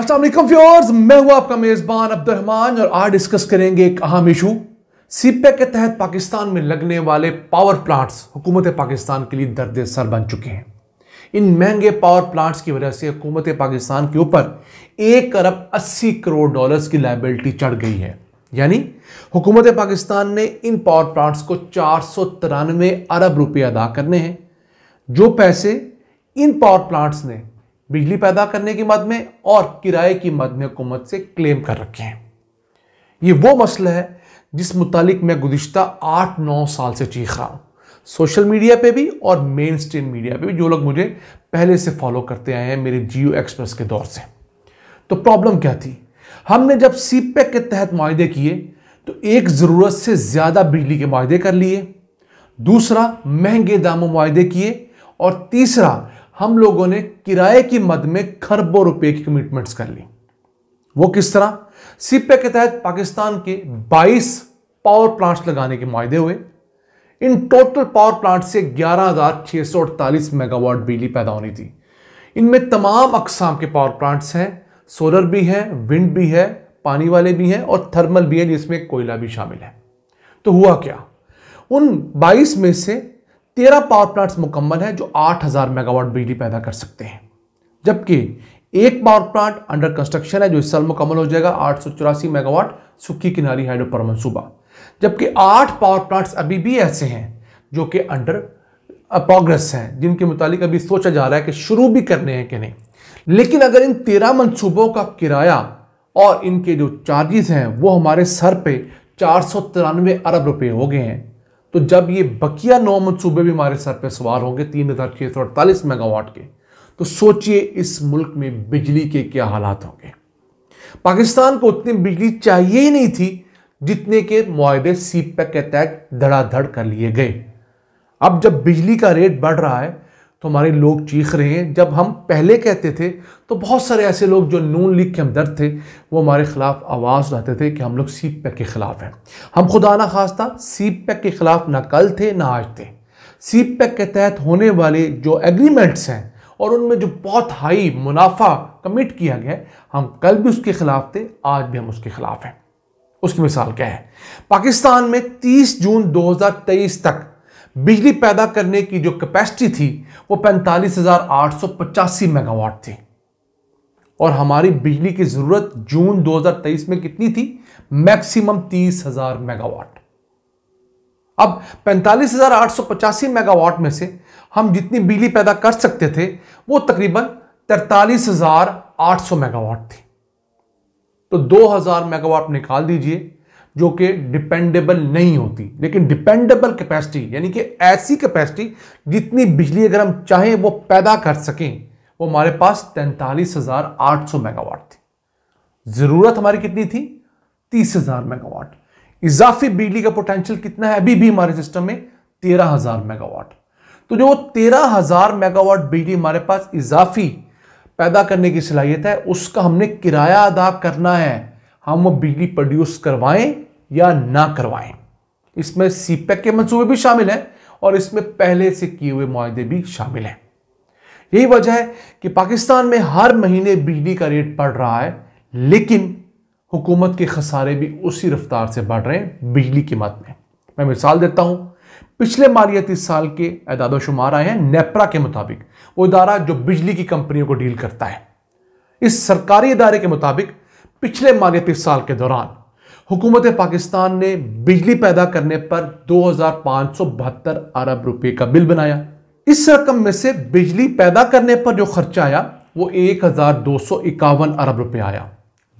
अस्सलाम वालेकुम व्यूअर्स मैं हूँ आपका मेजबान अब्दुलरहमान और आज डिस्कस करेंगे एक अहम इशू सीपेक के तहत पाकिस्तान में लगने वाले पावर प्लांट्स हुकूमत पाकिस्तान के लिए दर्द सर बन चुके हैं। इन महँगे पावर प्लांट्स की वजह से हुकूमत पाकिस्तान के ऊपर एक अरब अस्सी करोड़ डॉलर्स की लाइबिलिटी चढ़ गई है। यानी हुकूमत पाकिस्तान ने इन पावर प्लांट्स को चार सौ तिरानवे अरब रुपये अदा करने हैं। जो पैसे इन पावर प्लांट्स ने बिजली पैदा करने की मद में और किराए की मद में हुकूमत से क्लेम कर रखे हैं। ये वो मसला है जिस मुतालिक मैं गुज्त आठ नौ साल से चीख रहा हूँ। सोशल मीडिया पे भी और मेन स्ट्रीम मीडिया पे भी जो लोग मुझे पहले से फॉलो करते आए हैं मेरे जियो एक्सप्रेस के दौर से। तो प्रॉब्लम क्या थी? हमने जब सीपेक के तहत माहे किए तो एक ज़रूरत से ज़्यादा बिजली के माहे कर लिए, दूसरा महँगे दामों माहे किए और तीसरा हम लोगों ने किराए की मद में खरबों रुपए की कमिटमेंट्स कर ली। वो किस तरह? सीपे के तहत पाकिस्तान के 22 पावर प्लांट्स लगाने के माहे हुए। इन टोटल पावर प्लांट से ग्यारह मेगावाट बिजली पैदा होनी थी। इनमें तमाम अकसाम के पावर प्लांट्स हैं। सोलर भी है विंड भी है, पानी वाले भी हैं और थर्मल भी है, जिसमें कोयला भी शामिल है। तो हुआ क्या? उन 22 में से तेरह पावर प्लांट्स मुकम्मल हैं जो 8000 मेगावाट बिजली पैदा कर सकते हैं। जबकि एक पावर प्लांट अंडर कंस्ट्रक्शन है जो इस साल मुकम्मल हो जाएगा, आठ सौ चौरासी मेगावाट सुखी किनारी हाइड्रो पर मनसूबा। जबकि आठ पावर प्लांट्स अभी भी ऐसे हैं जो कि अंडर प्रोग्रेस हैं, जिनके मुतालिक अभी सोचा जा रहा है कि शुरू भी करने हैं कि नहीं। लेकिन अगर इन तेरह मनसूबों का किराया और इनके जो चार्जेस हैं, वो हमारे सर पे चार सौ तिरानवे अरब रुपए हो गए हैं तो जब ये बकिया नौ मनसूबे भी हमारे सर पे सवार होंगे, तीन हज़ार छह सौ अड़तालीस मेगावाट के तो सोचिए इस मुल्क में बिजली के क्या हालात होंगे। पाकिस्तान को उतनी बिजली चाहिए ही नहीं थी जितने के मुआदे सी पैक के तहत धड़ाधड़ कर लिए गए। अब जब बिजली का रेट बढ़ रहा है तो हमारे लोग चीख रहे हैं। जब हम पहले कहते थे तो बहुत सारे ऐसे लोग जो नून लीग के हमदर्द थे, वो हमारे खिलाफ आवाज़ उठाते थे कि हम लोग सी पैक के खिलाफ हैं। हम खुदा ना खास्ता सी पैक के खिलाफ ना कल थे, ना आज थे। सी पैक के तहत होने वाले जो एग्रीमेंट्स हैं, और उनमें जो बहुत हाई मुनाफा कमिट किया गया हम कल भी उसके खिलाफ थे, आज भी हम उसके खिलाफ हैं। उसकी मिसाल क्या है? पाकिस्तान में 30 जून 2023 तक बिजली पैदा करने की जो कैपेसिटी थी, वो पैंतालीस हज़ार आठ सौ पचासी मेगावाट थी। और हमारी बिजली की ज़रूरत जून 2023 में कितनी थी? मैक्सिमम तीस हज़ार मेगावाट। अब पैंतालीस हज़ार आठ सौ पचासी मेगावाट में से हम जितनी बिजली पैदा कर सकते थे, वो तकरीबन तैतालीस हज़ार आठ सौ मेगावाट थी। तो दो हज़ार मेगावाट निकाल दीजिए जो कि डिपेंडेबल नहीं होती। लेकिन डिपेंडेबल कैपेसिटी यानी कि ऐसी कैपेसिटी जितनी बिजली अगर हम चाहें वो पैदा कर सकें, वो हमारे पास तैंतालीस हज़ार आठ सौ मेगावाट थी। ज़रूरत हमारी कितनी थी? तीस हज़ार मेगावाट इजाफी बिजली का पोटेंशियल कितना है? अभी भी हमारे सिस्टम में तेरह हज़ार मेगावाट तो जो तेरह हज़ार मेगावाट बिजली हमारे पास इजाफी पैदा करने की सलाहियत है, उसका हमने किराया अदा करना है। हम वो बिजली प्रोड्यूस करवाएँ या ना करवाएँ। इसमें सीपेक के मंसूबे भी शामिल हैं और इसमें पहले से किए हुए माहे भी शामिल हैं। यही वजह है कि पाकिस्तान में हर महीने बिजली का रेट बढ़ रहा है, लेकिन हुकूमत के खसारे भी उसी रफ्तार से बढ़ रहे हैं बिजली की मत में। मैं मिसाल देता हूँ, पिछले मालियाती साल के एदाद शुमार आए हैं नेपरा के मुताबिक, वो इदारा जो बिजली की कंपनियों को डील करता है। इस सरकारी इदारे के मुताबिक पिछले मालियाती साल के दौरान, हुकूमत पाकिस्तान ने बिजली पैदा करने पर दो अरब रुपए का बिल बनाया। इस रकम में से बिजली पैदा करने पर जो खर्चा आया, वो एक हज़ार दो सौ इक्यावन अरब रुपए आया,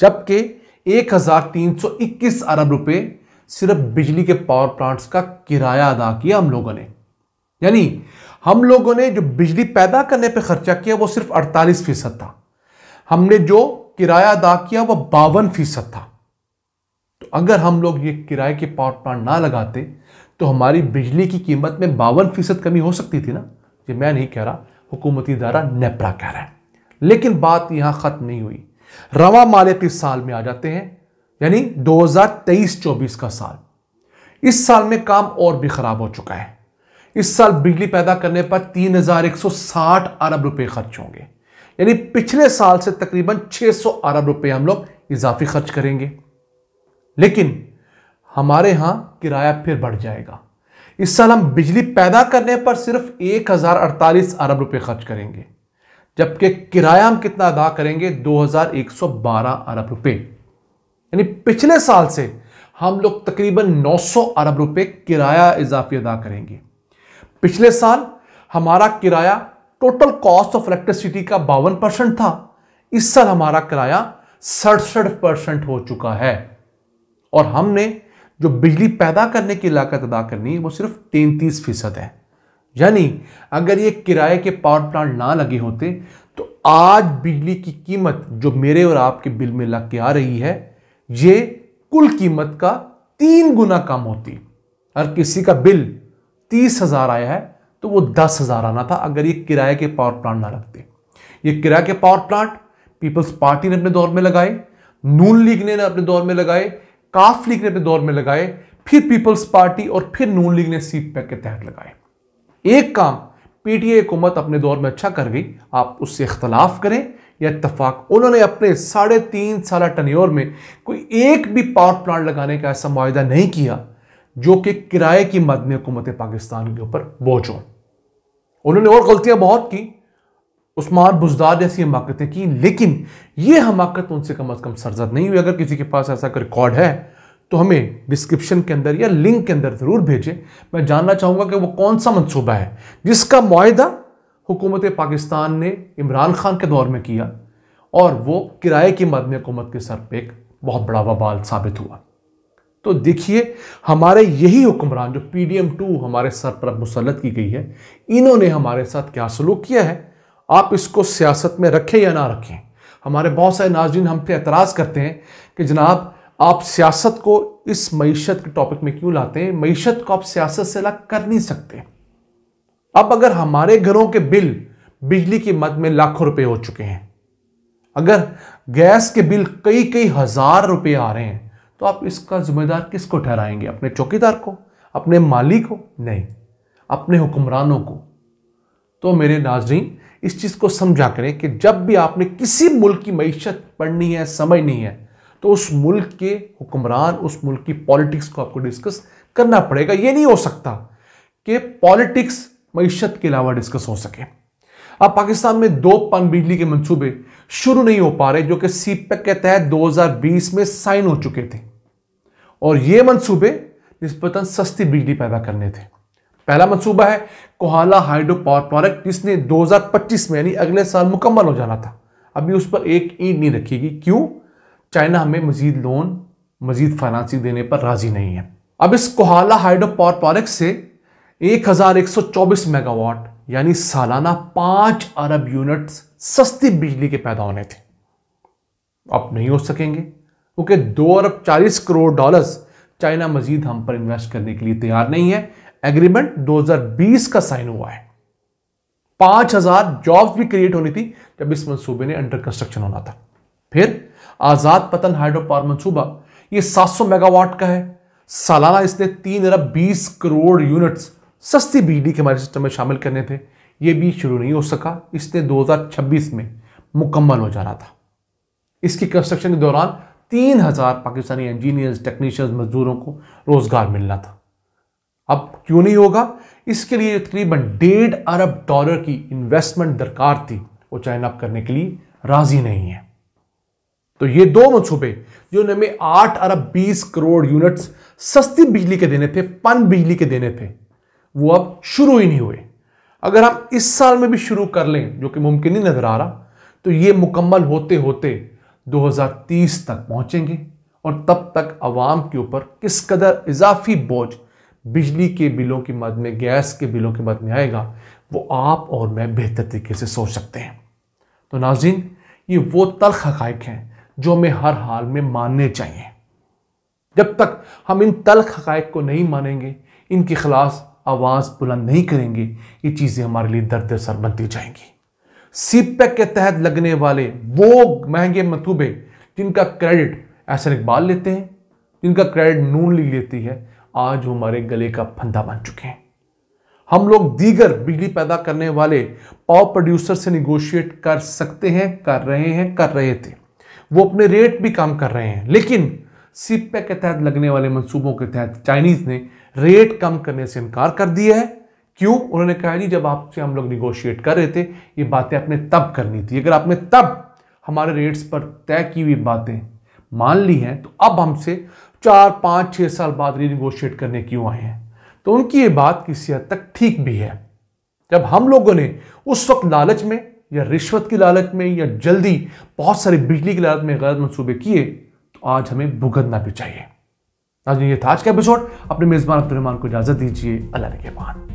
जबकि 1321 अरब रुपए सिर्फ़ बिजली के पावर प्लांट्स का किराया अदा किया हम लोगों ने। यानी, हम लोगों ने जो बिजली पैदा करने पर खर्चा किया, वो सिर्फ़ 48 फ़ीसद था। हमने जो किराया अदा किया वह बावन फ़ीसद था। तो अगर हम लोग ये किराए के पावर प्लांट ना लगाते तो हमारी बिजली की कीमत में बावन फ़ीसद कमी हो सकती थी ना। ये मैं नहीं कह रहा हुकूमती इदारा नेपरा कह रहा है। लेकिन बात यहाँ खत्म नहीं हुई। रवा मालियती साल में आ जाते हैं यानी 2023-24 का साल। इस साल में काम और भी खराब हो चुका है। इस साल बिजली पैदा करने पर 3,160 अरब रुपए खर्च होंगे। यानी पिछले साल से तकरीबन 600 अरब रुपए हम लोग इजाफी खर्च करेंगे। लेकिन हमारे यहाँ किराया फिर बढ़ जाएगा। इस साल हम बिजली पैदा करने पर सिर्फ़ एक हज़ार अड़तालीस अरब रुपए खर्च करेंगे, जबकि किराया हम कितना अदा करेंगे? 2112 अरब रुपए। यानी पिछले साल से हम लोग तकरीबन 900 अरब रुपए किराया इजाफी अदा करेंगे। पिछले साल हमारा किराया टोटल कॉस्ट ऑफ़ इलेक्ट्रिसिटी का बावन परसेंट था। इस साल हमारा किराया सड़सठ परसेंट हो चुका है। और हमने जो बिजली पैदा करने की लागत अदा करनी है वो सिर्फ़ तैंतीस फ़ीसद है। यानी अगर ये किराए के पावर प्लांट ना लगे होते तो आज बिजली की कीमत जो मेरे और आपके बिल में लग के आ रही है, ये कुल कीमत का तीन गुना कम होती। अगर किसी का बिल तीस हज़ार आया है तो वो दस हज़ार आना था अगर ये किराए के पावर प्लांट ना लगते ये किराए के पावर प्लांट पीपल्स पार्टी ने अपने दौर में लगाए, नून लीग ने अपने दौर में लगाए, काफ लीग ने अपने दौर में लगाए, फिर पीपल्स पार्टी और फिर नून लीग ने सीट पैक के तहत लगाए। एक काम, पीटीए हुकूमत अपने दौर में अच्छा कर गई, आप उससे इख्तलाफ करें, या इतफाक उन्होंने अपने साढ़े तीन साल टन्योर में कोई एक भी पावर प्लांट लगाने का ऐसा मुआदा नहीं किया जो कि किराए की मद में हुकूमत पाकिस्तान के ऊपर बोझ हो उन्होंने और गलतियाँ बहुत की, उस्मान बुजदार जैसी हमाकतें की, लेकिन यह हमाकत उनसे कम अज कम सरजद नहीं हुई। अगर किसी के पास ऐसा रिकॉर्ड है तो हमें डिस्क्रिप्शन के अंदर या लिंक के अंदर ज़रूर भेजें। मैं जानना चाहूँगा कि वो कौन सा मंसूबा है, जिसका मुआदा हुकूमत पाकिस्तान ने इमरान खान के दौर में किया, और वो किराए की मद में हुकूमत के सर पर एक बहुत बड़ा वबाल साबित हुआ। तो देखिए, हमारे यही हुक्मरान जो पी डी एम टू हमारे सर पर मुसलत की गई है, इन्होंने हमारे साथ क्या सलूक किया है? आप इसको सियासत में रखें या ना रखें? हमारे बहुत सारे नाजरीन हम पे एतराज़ करते हैं कि जनाब, आप सियासत को इस मीशत के टॉपिक में क्यों लाते हैं? मीशत को आप सियासत से अलग कर नहीं सकते। अब अगर हमारे घरों के बिल बिजली की मद में लाखों रुपए हो चुके हैं, अगर गैस के बिल कई कई हज़ार रुपए आ रहे हैं तो आप इसका जिम्मेदार किसको ठहराएँगे? अपने चौकीदार को? अपने माली को? नहीं। अपने हुक्मरानों को। तो मेरे नाजरीन, इस चीज़ को समझा करें कि जब भी आपने किसी मुल्क की मीशत पढ़नी है, समझनी है तो उस मुल्क के हुक्मरान, उस मुल्क की पॉलिटिक्स को आपको डिस्कस करना पड़ेगा। ये नहीं हो सकता कि पॉलिटिक्स, मीशत के अलावा डिस्कस हो सके। अब पाकिस्तान में दो पन बिजली के मंसूबे शुरू नहीं हो पा रहे, जो कि सीपेक के तहत 2020 में साइन हो चुके थे। और ये मंसूबे निस्बतन सस्ती बिजली पैदा करने थे। पहला मंसूबा है कोहाला हाइड्रो पावर प्रोजेक्ट जिसने 2025 में, यानी अगले साल मुकम्मल हो जाना था। अभी उस पर एक ईंट नहीं रखेगी। क्यों? चाइना हमें मजीद लोन, मजीद फाइनेंसिंग देने पर राज़ी नहीं है। अब इस कोहाला हाइड्रो पावर प्रोजेक्ट से 1124 मेगावाट यानी सालाना पाँच अरब यूनिट्स सस्ती बिजली के पैदा होने थे। अब नहीं हो सकेंगे, क्योंकि दो अरब चालीस करोड़ डॉलर्स चाइना मजीद हम पर इन्वेस्ट करने के लिए तैयार नहीं है। एग्रीमेंट 2020 का साइन हुआ है। पाँच हज़ार जॉब्स भी क्रिएट होनी थी जब इस मंसूबे ने अंडर कंस्ट्रक्शन होना था। फिर आज़ाद पतन हाइड्रो पावर मंसूबा, ये 700 मेगावाट का है। सालाना इसने तीन अरब बीस करोड़ यूनिट्स सस्ती बिजली के हमारे सिस्टम में शामिल करने थे। ये भी शुरू नहीं हो सका। इसने 2026 में मुकम्मल हो जाना था। इसकी कंस्ट्रक्शन के दौरान तीन हज़ार पाकिस्तानी इंजीनियर्स टेक्नीशियंस मजदूरों को रोज़गार मिलना था। अब क्यों नहीं होगा? इसके लिए तकरीबन डेढ़ अरब डॉलर की इन्वेस्टमेंट दरकार थी। वो चाइना करने के लिए राज़ी नहीं है। तो ये दो मनसूबे जो हमें आठ अरब बीस करोड़ यूनिट्स सस्ती बिजली के देने थे, पन बिजली के देने थे वो अब शुरू ही नहीं हुए। अगर हम इस साल में भी शुरू कर लें, जो कि मुमकिन ही नज़र आ रहा तो ये मुकम्मल होते होते 2030 तक पहुँचेंगे और तब तक आवाम के ऊपर किस कदर इजाफी बोझ बिजली के बिलों की मद में, गैस के बिलों की मद में आएगा, वो आप और मैं बेहतर तरीके से सोच सकते हैं। तो नाजिन ये वो तलख हकाइक हैं जो हमें हर हाल में मानने चाहिए। जब तक हम इन तलख हकाइक को नहीं मानेंगे, इनके खिलाफ आवाज़ बुलंद नहीं करेंगे, ये चीज़ें हमारे लिए दर्द सर बनती जाएँगी। सीपेक के तहत लगने वाले वो महँगे मतूबे जिनका क्रेडिट ऐसा इकबाल लेते हैं, जिनका क्रेडिट नून ली लेती है, आज वो हमारे गले का फंदा बन चुके हैं। हम लोग दीगर बिजली पैदा करने वाले पावर प्रोड्यूसर से निगोशिएट कर सकते हैं, कर रहे हैं, कर रहे थे। वो अपने रेट भी कम कर रहे हैं, लेकिन सीपे के तहत लगने वाले मंसूबों के तहत चाइनीज़ ने रेट कम करने से इनकार कर दिया है। क्यों? उन्होंने कहा जी, जब आपसे हम लोग निगोशिएट कर रहे थे, ये बातें आपने तब करनी थी। अगर आपने तब हमारे रेट्स पर तय की हुई बातें मान ली हैं तो अब हमसे चार, पाँच, छह साल बाद रीनिगोशिएट करने क्यों आए हैं? तो उनकी ये बात किसी हद तक ठीक भी है। जब हम लोगों ने उस वक्त लालच में या रिश्वत की लालच में या जल्दी बहुत सारी बिजली की लालच में गलत मंसूबे किए तो आज हमें भुगतना भी चाहिए। आज ये था आज का एपिसोड। अपने मेजबान अब्दुलरहमान को इजाज़त दीजिए। अल्लाह के बाद